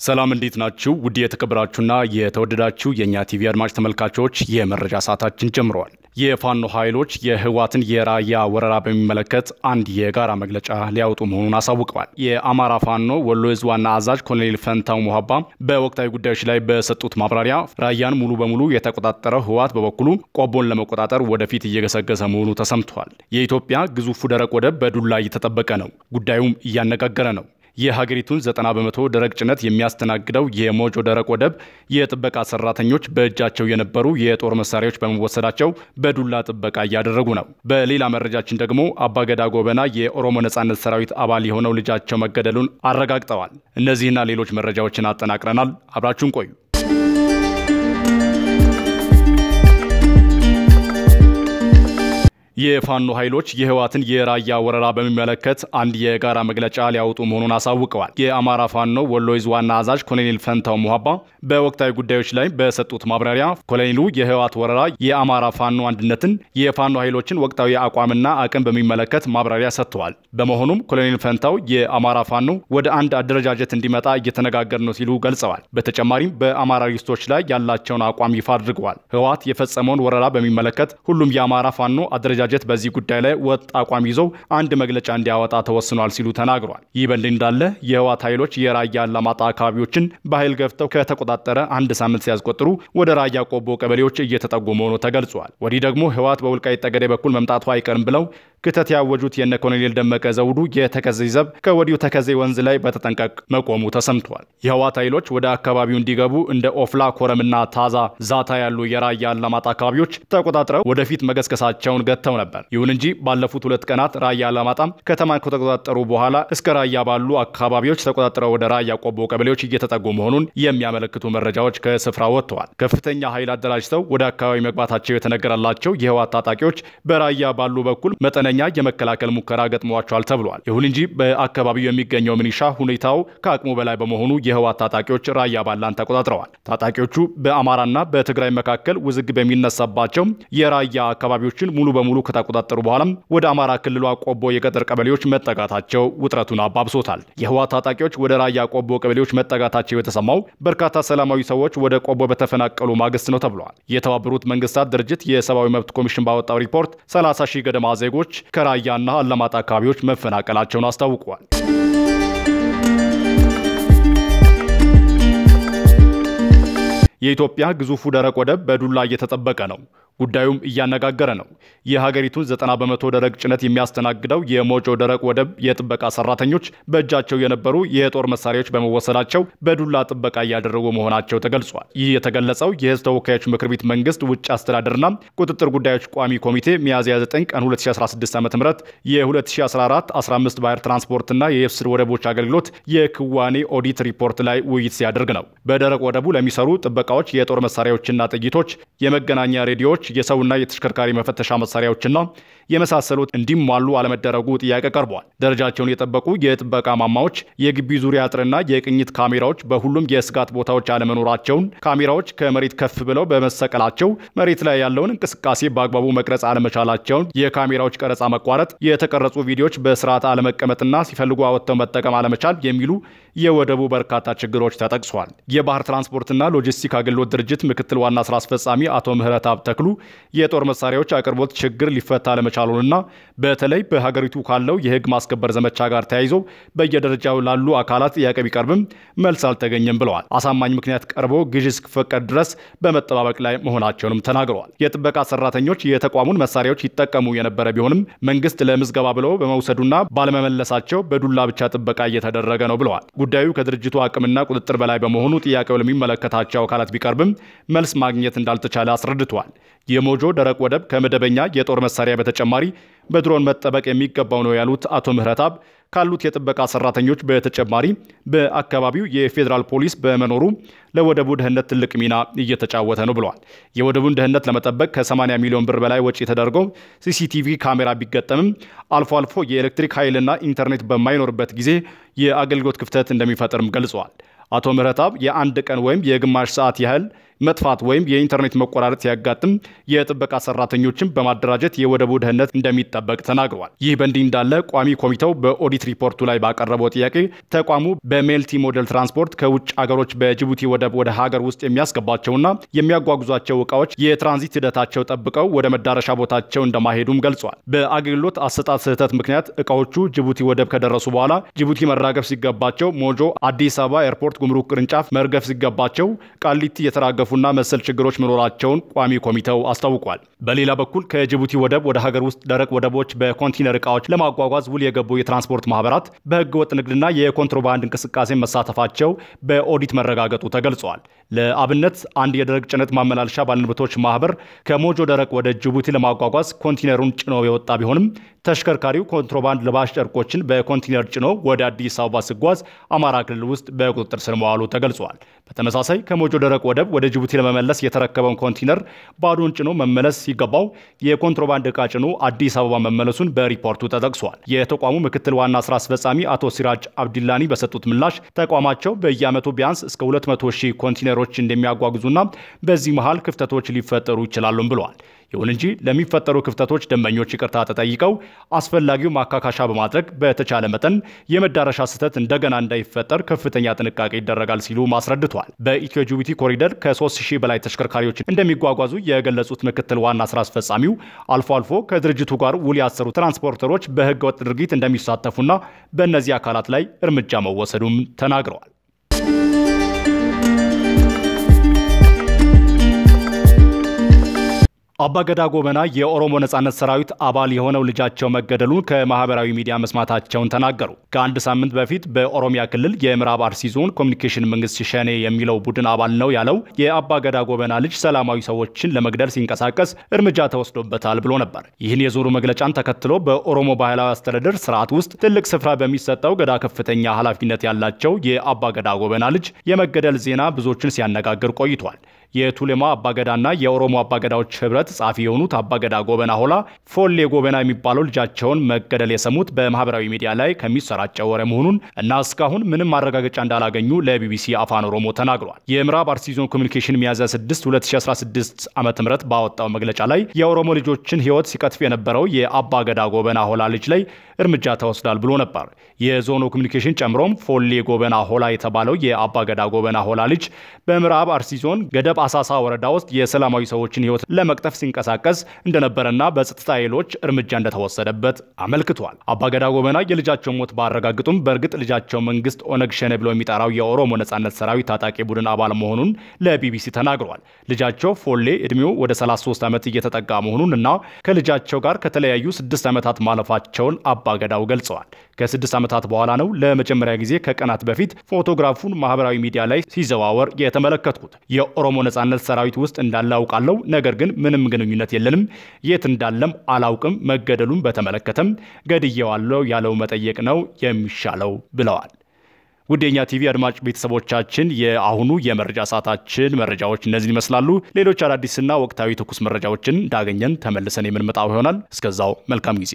ሰላም እንዴት ናችሁ? ውድ የተከበራችሁና የተወደዳችሁ የእኛ ቲቪ አድማጭ ተመልካቾች የመረጃ ሰዓታችን ጀምረዋል። የፋኖ ኃይሎች የህወሓትን የራያ ወረራ በሚመለከት አንድ የጋራ መግለጫ ሊያወጡ መሆኑን አሳውቀዋል። የአማራ ፋኖ ወሎ ዕዝ ዋና አዛዥ ኮሎኔል ፈንታው ሞሀባ በወቅታዊ ጉዳዮች ላይ በሰጡት ማብራሪያ ራያን ሙሉ በሙሉ የተቆጣጠረው ህወሓት በበኩሉ ቆቦን ለመቆጣጠር ወደፊት እየገሰገሰ መሆኑ ተሰምቷል። የኢትዮጵያ ግዙፉ ደረቅ ወደብ በዱላ እየተጠበቀ ነው። ጉዳዩም እያነጋገረ ነው። የሀገሪቱን 90 በመቶ ደረቅ ጭነት የሚያስተናግደው የሞጆ ደረቅ ወደብ የጥበቃ ሰራተኞች በእጃቸው የነበሩ የጦር መሳሪያዎች በመወሰዳቸው በዱላ ጥበቃ እያደረጉ ነው። በሌላ መረጃችን ደግሞ አባገዳ ጎበና የኦሮሞ ነጻነት ሰራዊት አባል የሆነው ልጃቸው መገደሉን አረጋግጠዋል። እነዚህና ሌሎች መረጃዎችን አጠናቅረናል። አብራችሁን ቆዩ። የፋኖ ኃይሎች የህወሓትን የራያ ወረራ በሚመለከት አንድ የጋራ መግለጫ ሊያወጡ መሆኑን አሳውቀዋል። የአማራ ፋኖ ወሎ ዕዝ ዋና አዛዥ ኮሎኔል ፈንታው ሞሀባ በወቅታዊ ጉዳዮች ላይ በሰጡት ማብራሪያ ኮሎኔሉ የህወሓት ወረራ የአማራ ፋኖ አንድነትን፣ የፋኖ ኃይሎችን ወቅታዊ አቋምና አቅም በሚመለከት ማብራሪያ ሰጥተዋል። በመሆኑም ኮሎኔል ፈንታው የአማራ ፋኖ ወደ አንድ አደረጃጀት እንዲመጣ እየተነጋገርን ነው ሲሉ ገልጸዋል። በተጨማሪም በአማራ ርስቶች ላይ ያላቸውን አቋም ይፋ አድርገዋል። ህወሓት የፈጸመውን ወረራ በሚመለከት ሁሉም የአማራ ፋኖ አደረጃጀት በዚህ ጉዳይ ላይ ወጥ አቋም ይዘው አንድ መግለጫ እንዲያወጣ ተወስኗል ሲሉ ተናግሯል። ይህ በእንዲህ እንዳለ የህወሓት ኃይሎች የራያ አላማጣ አካባቢዎችን በኃይል ገፍተው ከተቆጣጠረ አንድ ሳምንት ሲያስቆጥሩ ወደ ራያ ቆቦ ቀበሌዎች እየተጠጉ መሆኑ ተገልጿል። ወዲህ ደግሞ ህወሓት በወልቃይት ጠገዴ በኩል መምጣቱ አይቀርም ብለው ክተት ያወጁት የነ ኮሎኔል ደመቀ ዘውዱ የተከዜ ዘብ ከወዲሁ ተከዜ ወንዝ ላይ በተጠንቀቅ መቆሙ ተሰምቷል። የህወሓት ኃይሎች ወደ አካባቢው እንዲገቡ እንደ ኦፍላ፣ ኮረምና ታዛ ዛታ ያሉ የራያ አላማጣ አካባቢዎች ተቆጣጥረው ወደፊት መገስገሳቸውን ገጥተው ነበር። ይሁን እንጂ ባለፉት ሁለት ቀናት ራያ አላማጣም ከተማን ከተቆጣጠሩ በኋላ እስከ ራያ ባሉ አካባቢዎች ተቆጣጥረው ወደ ራያ ቆቦ ቀበሌዎች እየተጠጉ መሆኑን የሚያመለክቱ መረጃዎች ከስፍራ ወጥተዋል። ከፍተኛ ኃይል አደራጅተው ወደ አካባቢ መግባታቸው የተነገረላቸው የህወሓት ታጣቂዎች በራያ ባሉ በኩል መጠነ ኛ የመከላከል ሙከራ ገጥሟቸዋል ተብሏል። ይሁን እንጂ በአካባቢው የሚገኘው ሚኒሻ ሁኔታው ከአቅሙ በላይ በመሆኑ የህወሓት ታጣቂዎች ራያ ባላን ተቆጣጥረዋል። ታጣቂዎቹ በአማራና በትግራይ መካከል ውዝግብ የሚነሳባቸው የራያ አካባቢዎችን ሙሉ በሙሉ ከተቆጣጠሩ በኋላም ወደ አማራ ክልሏ ቆቦ የገጠር ቀበሌዎች መጠጋታቸው ውጥረቱን አባብሶታል። የህወሓት ታጣቂዎች ወደ ራያ ቆቦ ቀበሌዎች መጠጋታቸው የተሰማው በርካታ ሰላማዊ ሰዎች ወደ ቆቦ በተፈናቀሉ ማግስት ነው ተብለዋል። የተባበሩት መንግስታት ድርጅት የሰብአዊ መብት ኮሚሽን ባወጣው ሪፖርት 30 ሺህ ገደማ ዜጎች ከራያና አላማጣ አካባቢዎች መፈናቀላቸውን አስታውቀዋል። የኢትዮጵያ ግዙፉ ደረቅ ወደብ በዱላ እየተጠበቀ ነው። ጉዳዩም እያነጋገረ ነው። የሀገሪቱን 90 በመቶ ደረቅ ጭነት የሚያስተናግደው የሞጆ ደረቅ ወደብ የጥበቃ ሰራተኞች በእጃቸው የነበሩ የጦር መሳሪያዎች በመወሰዳቸው በዱላ ጥበቃ እያደረጉ መሆናቸው ተገልጿል። ይህ የተገለጸው የህዝብ ተወካዮች ምክር ቤት መንግስት ውጭ አስተዳደርና ቁጥጥር ጉዳዮች ቋሚ ኮሚቴ ሚያዝያ 9 ቀን 2016 ዓ ም የ2014 15 ባህር ትራንስፖርትና የየብስ ወደቦች አገልግሎት የክዋኔ ኦዲት ሪፖርት ላይ ውይይት ሲያደርግ ነው። በደረቅ ወደቡ ለሚሰሩ ጥበቃዎች የጦር መሳሪያዎችና ጥይቶች፣ የመገናኛ ሬዲዮዎች የሰውና የተሽከርካሪ መፈተሻ መሳሪያዎችና የመሳሰሉት እንዲሟሉ አለመደረጉ ጥያቄ ቀርበዋል። ደረጃቸውን የጠበቁ የጥበቃ ማማዎች፣ የግቢ ዙሪያ አጥርና የቅኝት ካሜራዎች በሁሉም የስጋት ቦታዎች አለመኖራቸውን፣ ካሜራዎች ከመሬት ከፍ ብለው በመሰቀላቸው መሬት ላይ ያለውን እንቅስቃሴ በአግባቡ መቅረጽ አለመቻላቸውን፣ የካሜራዎች ቀረጻ መቋረጥ፣ የተቀረጹ ቪዲዮዎች በስርዓት አለመቀመጥና ሲፈልጉ አወጥተው መጠቀም አለመቻል የሚሉ የወደቡ በርካታ ችግሮች ተጠቅሷል። የባህር ትራንስፖርትና ሎጂስቲክ አገልግሎት ድርጅት ምክትል ዋና ስራ አስፈጻሚ አቶ ምህረትአብ ተክሉ የጦር መሳሪያዎች አቅርቦት ችግር ሊፈታ አለመቻሉንና በተለይ በሀገሪቱ ካለው የሕግ ማስከበር ዘመቻ ጋር ተያይዞ በየደረጃው ላሉ አካላት ጥያቄ ቢቀርብም መልስ አልተገኘም ብለዋል። አሳማኝ ምክንያት ቀርቦ ግዢ እስኪፈቀድ ድረስ በመጠባበቅ ላይ መሆናቸውንም ተናግረዋል። የጥበቃ ሰራተኞች የተቋሙን መሳሪያዎች ይጠቀሙ የነበረ ቢሆንም መንግስት ለምዝገባ ብለው በመውሰዱና ባለመመለሳቸው በዱላ ብቻ ጥበቃ እየተደረገ ነው ብለዋል። ጉዳዩ ከድርጅቱ አቅምና ቁጥጥር በላይ በመሆኑ ጥያቄው ለሚመለከታቸው አካላት ቢቀርብም መልስ ማግኘት እንዳልተቻለ አስረድተዋል። የሞጆ ደረቅ ወደብ ከመደበኛ የጦር መሳሪያ በተጨማሪ በድሮን መጠበቅ የሚገባው ነው ያሉት አቶ ምህረትአብ ካሉት የጥበቃ ሰራተኞች በተጨማሪ በአካባቢው የፌዴራል ፖሊስ በመኖሩ ለወደቡ ደህንነት ትልቅ ሚና እየተጫወተ ነው ብለዋል። የወደቡን ደህንነት ለመጠበቅ ከ80 ሚሊዮን ብር በላይ ወጪ ተደርጎ CCTV ካሜራ ቢገጠምም አልፎ አልፎ የኤሌክትሪክ ኃይልና ኢንተርኔት በማይኖርበት ጊዜ የአገልግሎት ክፍተት እንደሚፈጥርም ገልጸዋል። አቶ ምህረትአብ የአንድ ቀን ወይም የግማሽ ሰዓት ያህል መጥፋት ወይም የኢንተርኔት መቆራረጥ ሲያጋጥም የጥበቃ ሰራተኞችን በማደራጀት የወደቡ ደህንነት እንደሚጠበቅ ተናግረዋል። ይህ በእንዲህ እንዳለ ቋሚ ኮሚቴው በኦዲት ሪፖርቱ ላይ ባቀረበው ጥያቄ ተቋሙ በ multimodal ትራንስፖርት ከውጭ አገሮች በጅቡቲ ወደብ ወደ ሀገር ውስጥ የሚያስገባቸውና የሚያጓጉዟቸው እቃዎች የትራንዚት ሂደታቸው ጠብቀው ወደ መዳረሻ ቦታቸው እንደማይሄዱም ገልጿል። በአገልግሎት አሰጣጥ ስህተት ምክንያት እቃዎቹ ጅቡቲ ወደብ ከደረሱ በኋላ ጅቡቲ መራገፍ ሲገባቸው ሞጆ አዲስ አበባ ኤርፖርት ጉምሩክ ቅርንጫፍ መራገፍ ሲገባቸው ቃሊቲ የተራገፉና መሰል ችግሮች መኖራቸውን ቋሚ ኮሚቴው አስታውቋል። በሌላ በኩል ከጅቡቲ ወደብ ወደ ሀገር ውስጥ ደረቅ ወደቦች በኮንቴነር እቃዎች ለማጓጓዝ ውል የገቡ የትራንስፖርት ማህበራት በህገ ወጥ ንግድና የኮንትሮባንድ እንቅስቃሴ መሳተፋቸው በኦዲት መረጋገጡ ተገልጿል። ለአብነት አንድ የደረቅ ጭነት ማመላለሻ ባለንብረቶች ማህበር ከሞጆ ደረቅ ወደ ጅቡቲ ለማጓጓዝ ኮንቴነሩን ጭኖ የወጣ ቢሆንም ተሽከርካሪው ኮንትሮባንድ ልባሽ ጨርቆችን በኮንቴነር ጭኖ ወደ አዲስ አበባ ሲጓዝ አማራ ክልል ውስጥ በቁጥጥር ስር መዋሉ ተገልጿል። በተመሳሳይ ከሞጆ ደረቅ ወደብ ወደ ጅቡቲ ለመመለስ የተረከበውን ኮንቴነር ባዶን ጭኖ መመለስ ሲገባው የኮንትሮባንድ ዕቃ ጭኖ አዲስ አበባ መመለሱን በሪፖርቱ ተጠቅሷል። የተቋሙ ምክትል ዋና ስራ አስፈጻሚ አቶ ሲራጅ አብዲላኒ በሰጡት ምላሽ ተቋማቸው በየዓመቱ ቢያንስ እስከ 200 ሺህ ኮንቴነሮች እንደሚያጓጉዙና በዚህ መሃል ክፍተቶች ሊፈጠሩ ይችላሉም ብለዋል። ይሁን እንጂ ለሚፈጠሩ ክፍተቶች ደንበኞች ይቅርታ ተጠይቀው አስፈላጊው ማካካሻ በማድረግ በተቻለ መጠን የመዳረሻ ስህተት እንደገና እንዳይፈጠር ከፍተኛ ጥንቃቄ ይደረጋል ሲሉ አስረድተዋል። በኢትዮ ጅቡቲ ኮሪደር ከ3000 በላይ ተሽከርካሪዎች እንደሚጓጓዙ የገለጹት ምክትል ዋና ስራ አስፈጻሚው አልፎ አልፎ ከድርጅቱ ጋር ውል ያሰሩ ትራንስፖርተሮች በህገ ወጥ ድርጊት እንደሚሳተፉና በእነዚህ አካላት ላይ እርምጃ መወሰዱም ተናግረዋል። አባገዳ ጎበና የኦሮሞ ነጻነት ሰራዊት አባል የሆነው ልጃቸው መገደሉን ከማህበራዊ ሚዲያ መስማታቸውን ተናገሩ። ከአንድ ሳምንት በፊት በኦሮሚያ ክልል የምዕራብ አርሲ ዞን ኮሚኒኬሽን መንግስት ሸኔ የሚለው ቡድን አባል ነው ያለው የአባገዳ ጎበና ልጅ ሰላማዊ ሰዎችን ለመግደል ሲንቀሳቀስ እርምጃ ተወስዶበታል ብሎ ነበር። ይህን የዞኑ መግለጫን ተከትሎ በኦሮሞ ባህላዊ አስተዳደር ስርዓት ውስጥ ትልቅ ስፍራ በሚሰጠው ገዳ ከፍተኛ ኃላፊነት ያላቸው የአባገዳ ጎበና ልጅ የመገደል ዜና ብዙዎችን ሲያነጋግር ቆይቷል። የቱሌማ አባገዳና የኦሮሞ አባገዳዎች ህብረት ጸሐፊ የሆኑት አባገዳ ጎበና ሆላ ፎሌ ጎበና የሚባለው ልጃቸውን መገደል የሰሙት በማህበራዊ ሚዲያ ላይ ከሚሰራጨው ወሬ መሆኑን እና እስካሁን ምንም ማረጋገጫ እንዳላገኙ ለቢቢሲ አፋን ኦሮሞ ተናግሯል። የምዕራብ አርሲ ዞን ኮሚኒኬሽን ሚያዝያ 6 2016 ዓ ም ባወጣው መግለጫ ላይ የኦሮሞ ልጆችን ህይወት ሲቀጥፍ የነበረው የአባገዳ ጎበና ሆላ ልጅ ላይ እርምጃ ተወስዷል ብሎ ነበር። የዞኑ ኮሚኒኬሽን ጨምሮም ፎሌ ጎበና ሆላ የተባለው የአባገዳ ጎበና ሆላ ልጅ በምዕራብ አርሲ ዞን ገደብ አሳሳ ወረዳ ውስጥ የሰላማዊ ሰዎችን ህይወት ለመቅጠፍ ሲንቀሳቀስ እንደነበረና በጸጥታ ኃይሎች እርምጃ እንደተወሰደበት አመልክቷል። አባገዳ ጎበና የልጃቸው ሞት ባረጋግጡም በእርግጥ ልጃቸው መንግስት ኦነግ ሸኔ ብሎ የሚጠራው የኦሮሞ ነጻነት ሰራዊት ታጣቂ ቡድን አባል መሆኑን ለቢቢሲ ተናግሯል። ልጃቸው ፎሌ እድሜው ወደ 33 ዓመት እየተጠጋ መሆኑን እና ከልጃቸው ጋር ከተለያዩ ስድስት ዓመታት ማለፋቸውን አባገዳው ገልጸዋል። ከስድስት ዓመታት በኋላ ነው ለመጀመሪያ ጊዜ ከቀናት በፊት ፎቶግራፉን ማህበራዊ ሚዲያ ላይ ሲዘዋወር የተመለከትኩት። የኦሮሞ ነጻነት ሰራዊት ውስጥ እንዳለ አውቃለሁ፣ ነገር ግን ምንም ግንኙነት የለንም። የት እንዳለም አላውቅም። መገደሉን በተመለከተም ገድየዋለሁ ያለው መጠየቅ ነው የሚሻለው ብለዋል። ውድ የኛ ቲቪ አድማጭ ቤተሰቦቻችን የአሁኑ የመረጃ ሰዓታችን መረጃዎች እነዚህን ይመስላሉ። ሌሎች አዳዲስና ወቅታዊ ትኩስ መረጃዎችን እንዳገኘን ተመልሰን የምንመጣው ይሆናል። እስከዛው መልካም ጊዜ